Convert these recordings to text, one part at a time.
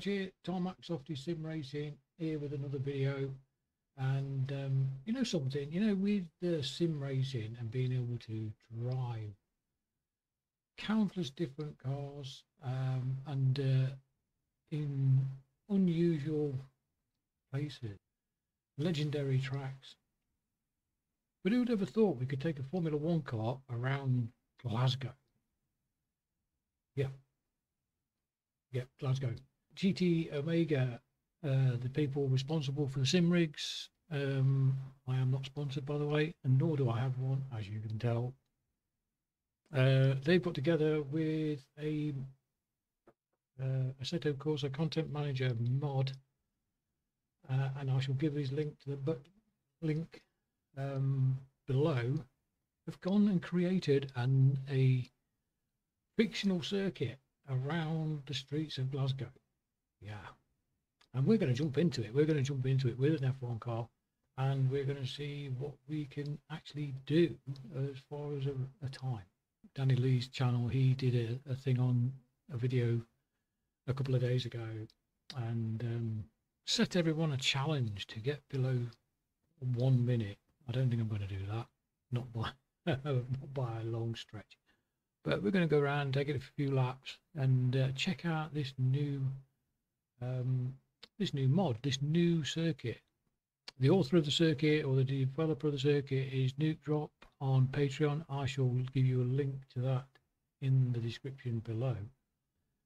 Hello, Nigel, TarmacSoftee Sim Racing here with another video. And um, you know something, you know, with the sim racing and being able to drive countless different cars um, and uh, in unusual places, legendary tracks. But who would ever thought we could take a Formula One car around Glasgow? Yeah, yeah, Glasgow. GT Omega, uh, the people responsible for the sim rigs. Um, I am not sponsored, by the way, and nor do I have one, as you can tell. Uh, they put together with a uh, Assetto Corsa Content Manager mod, uh, and I shall give his link to the but link um, below. Have gone and created an a fictional circuit around the streets of Glasgow. Yeah. And we're going to jump into it. We're going to jump into it with an F1 car and we're going to see what we can actually do as far as a, a time. Danny Lee's channel, he did a, a, thing on a video a couple of days ago and um, set everyone a challenge to get below one minute. I don't think I'm going to do that. Not by, not by a long stretch. But we're going to go around, take it a few laps, and uh, check out this new um, this new mod, this new circuit. The author of the circuit or the developer of the circuit is Nukedrop on Patreon. I shall give you a link to that in the description below.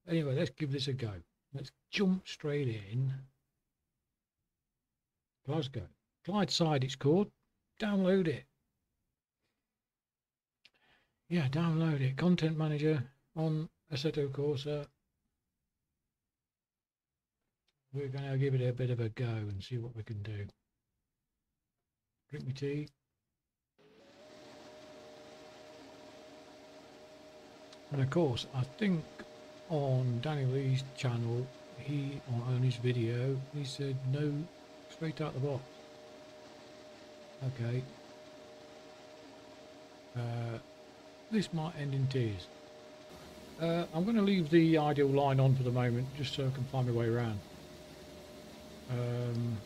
Anyway, let's give this a go. Let's jump straight in. Glasgow. Clydeside it's called. Download it yeah, download it. Content Manager on Assetto Corsa. We're going to give it a bit of a go and see what we can do. Drink me tea. And of course, I think on Danny Lee's channel, he on his video, he said no straight out the box. Okay. Uh, this might end in tears. Uh, I'm going to leave the ideal line on for the moment, just so I can find my way around. Um,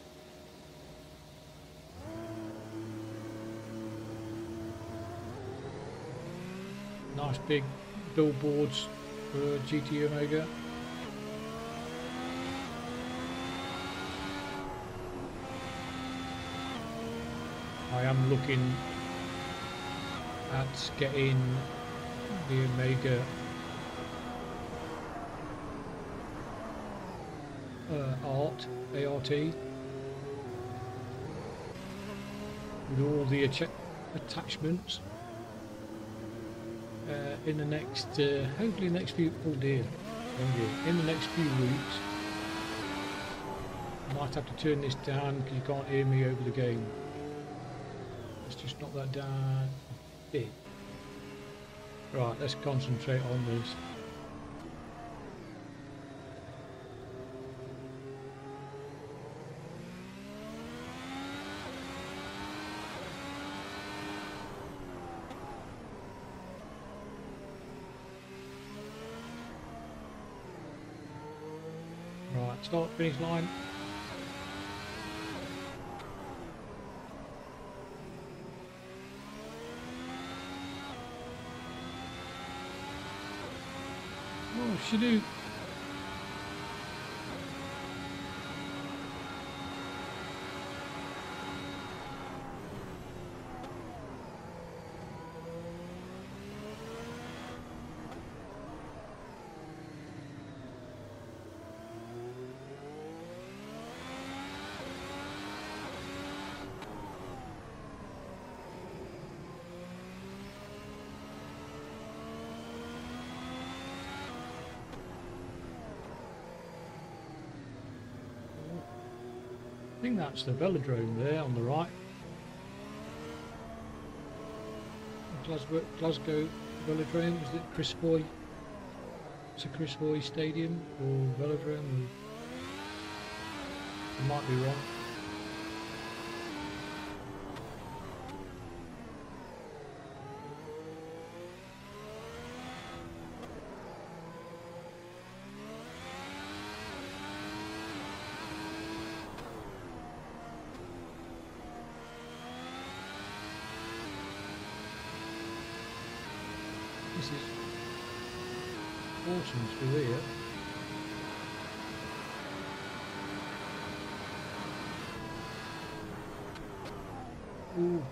nice big billboards for GT Omega. I am looking at getting the Omega uh, art, ART, with all the attachments uh, in the next, uh, hopefully next few, oh dear, in the next few weeks. I might have to turn this down because you can't hear me over the game. Let's just knock that down a bit. Right, let's concentrate on this. Right, start finish line. Oh, she think that's the velodrome there on the right. Glasgow, Glasgow velodrome, is it Chris Hoy? It's a Chris Hoy stadium or velodrome? I might be wrong. Ooh.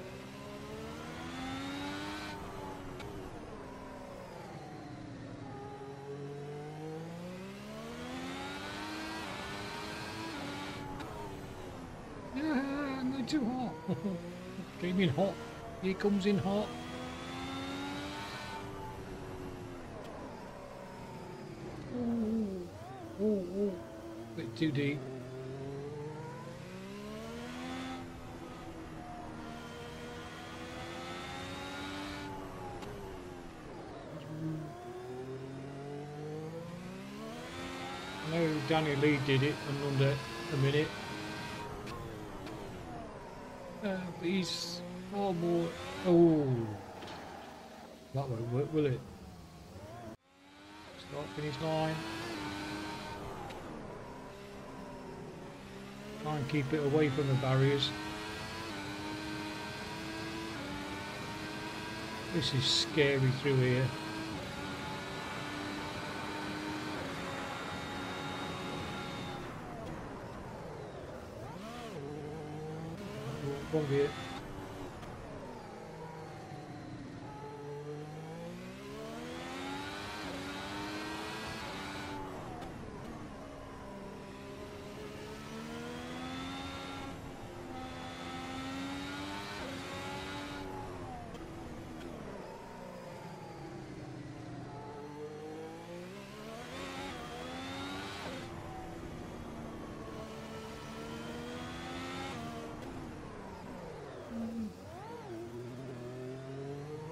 Yeah, going too hot. Came in hot. He comes in hot. Ooh, ooh, ooh. Bit too deep. Know Daniel Lee did it in under a minute. Uh, but he's far more. Oh, that won't work, will it? Start finish line. Try and keep it away from the barriers. This is scary through here. Won't be it.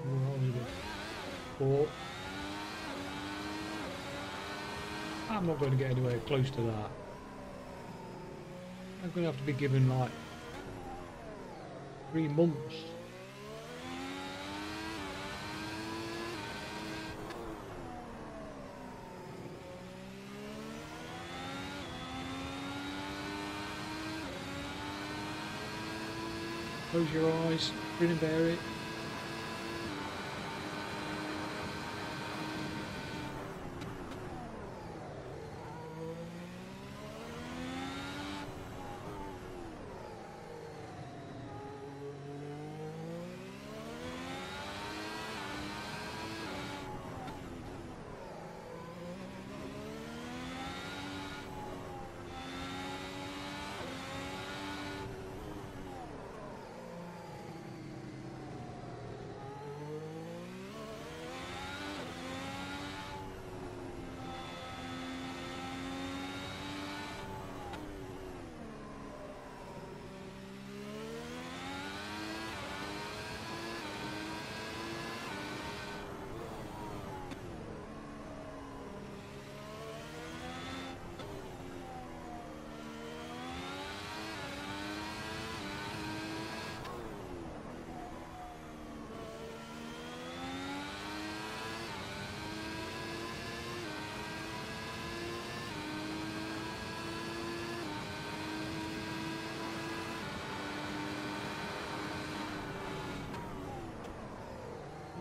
We're only got I'm not going to get anywhere close to that. I'm going to have to be given like three months. Close your eyes, grin and bear it.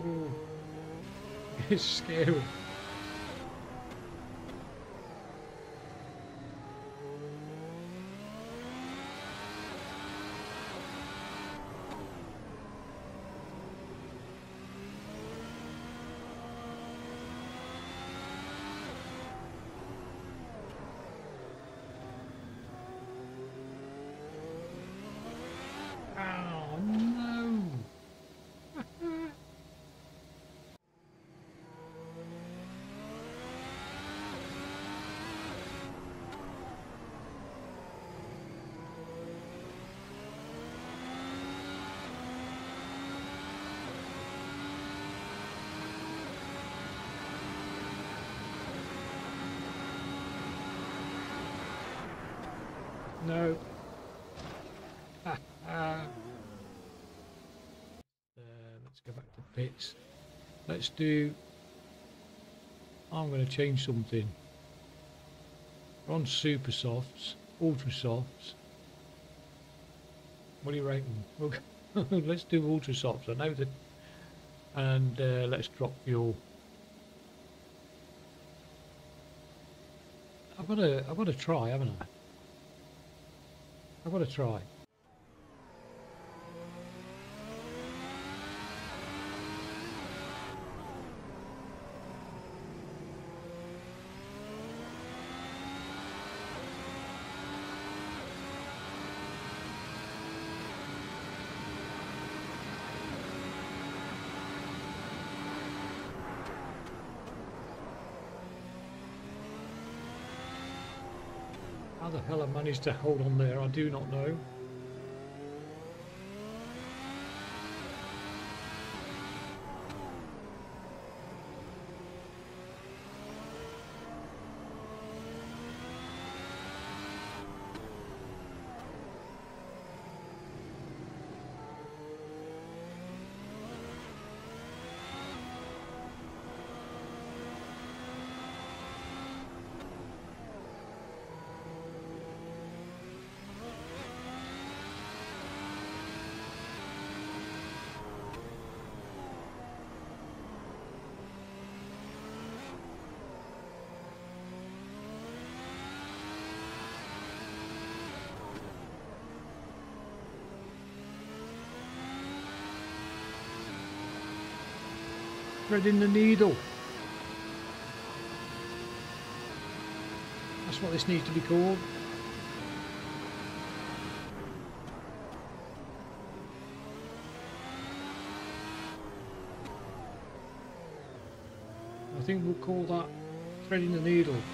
Ooh. It's scary. Oh no! No. Uh, let's go back to pits. Let's do. I'm going to change something. We're on super softs, ultra softs. What do you reckon? Let's do ultra softs. I know that. And uh, let's drop fuel. I've got to, I've got to try, haven't I? I've got to try. The hell I managed to hold on there, I do not know. Threading the needle. That's what this needs to be called. I think we'll call that threading the needle.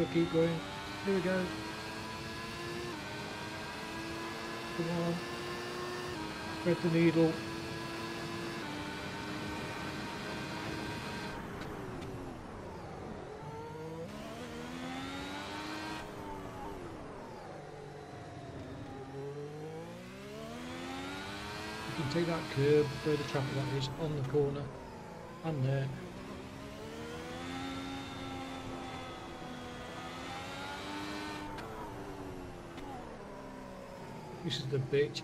To keep going. Here we go. Come on. Thread the needle. You can take that curb where the traffic light is on the corner and there. This is the bitch.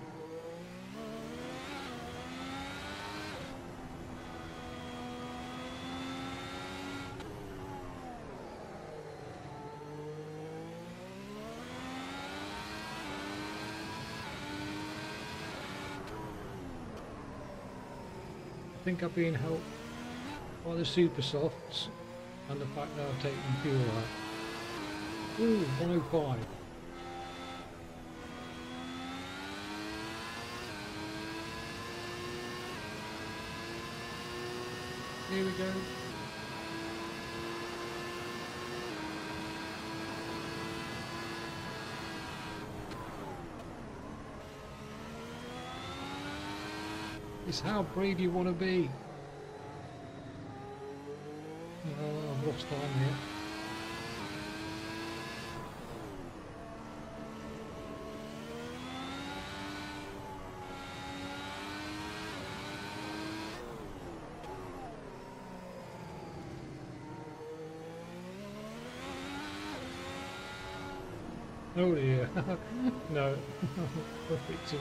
I think I've been helped by the super softs and the fact that I've taken fuel out. Ooh, 105. Here we go. It's how brave you want to be. Oh, I've lost time here. Oh dear. no. Perfect.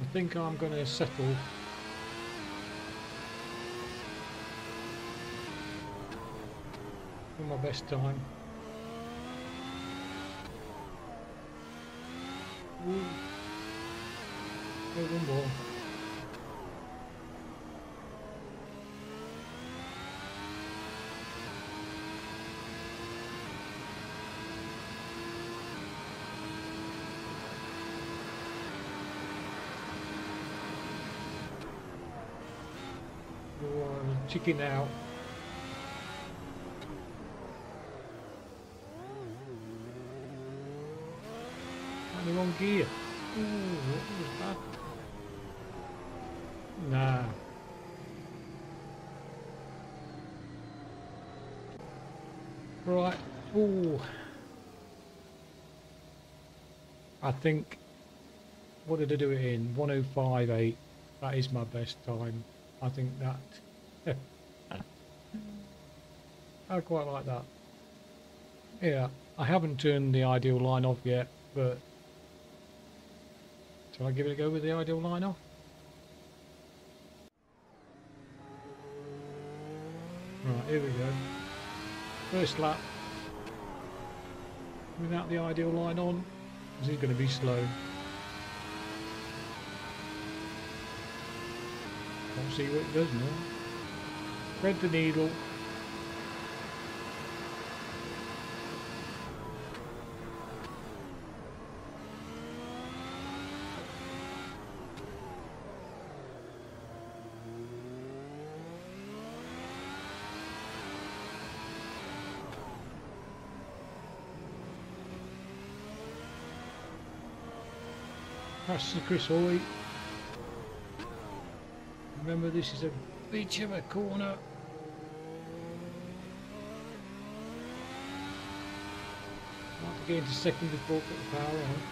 I think I'm going to settle for my best time. Ooh. Oh, more. chicken out. Wrong gear. Ooh, that was bad. Nah. Right. Ooh. I think. What did I do it in? 105.8. That is my best time. I think that I quite like that. Yeah, I haven't turned the ideal line off yet, but shall I give it a go with the ideal line off? Right, here we go. First lap. Without the ideal line on, this is going to be slow. Let's see what it does now. Thread the needle. That's the Chris Hoy. Remember this is a bitch of a corner. Get into second before put the power on.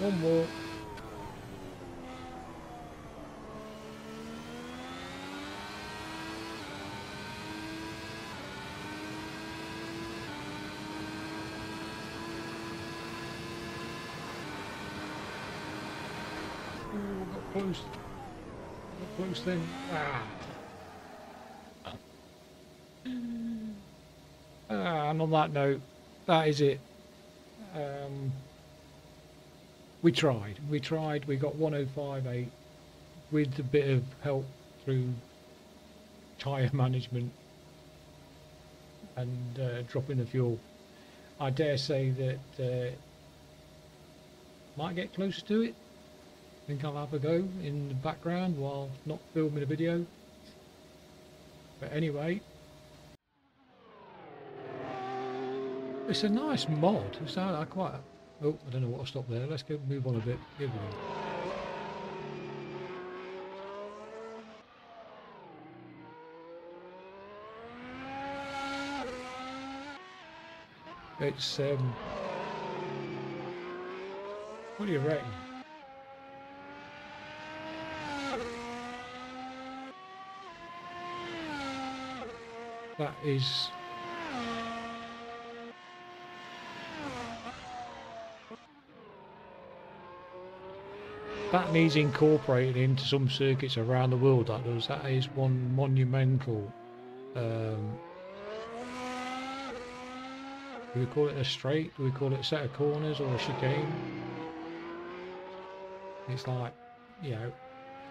One more. Ooh, got close. Got close. Ah, and on that note, that is it. Um, we tried. We tried. We got 105.8 with a bit of help through tyre management and uh, dropping the fuel. I dare say that uh, might get closer to it. Think I'll have a go in the background while not filming a video. But anyway, it's a nice mod. So I quite. Oh, I don't know what to stop there. Let's go move on a bit. Here we go. It's um. What do you reckon? That is that needs incorporated into some circuits around the world that does. That is one monumental um, do we call it a straight? Do we call it a set of corners or a chicane? It's like you know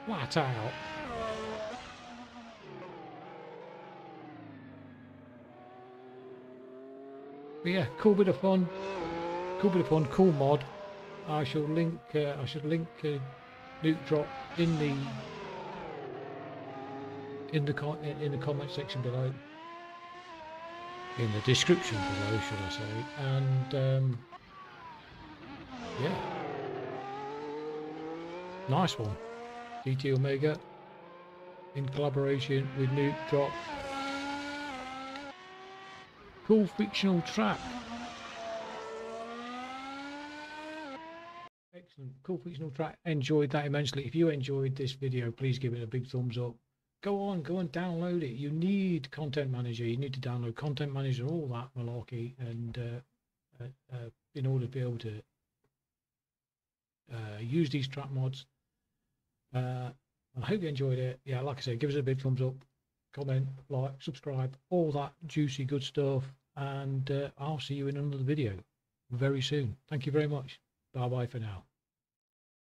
flat out but yeah cool bit of fun cool bit of fun cool mod I shall link. Uh, I should link uh, Drop in the in the in the comment section below, in the description below, should I say? And um, yeah, nice one. GT Omega in collaboration with Nuke Drop. Cool fictional track. Excellent. Cool fictional track. Enjoyed that immensely. If you enjoyed this video, please give it a big thumbs up. Go on, go and download it. You need Content Manager. You need to download Content Manager, all that malarkey, and uh, uh, uh, in order to be able to uh, use these track mods. Uh, I hope you enjoyed it. Yeah, like I said, give us a big thumbs up, comment, like, subscribe, all that juicy good stuff. And uh, I'll see you in another video very soon. Thank you very much. Bye bye for now.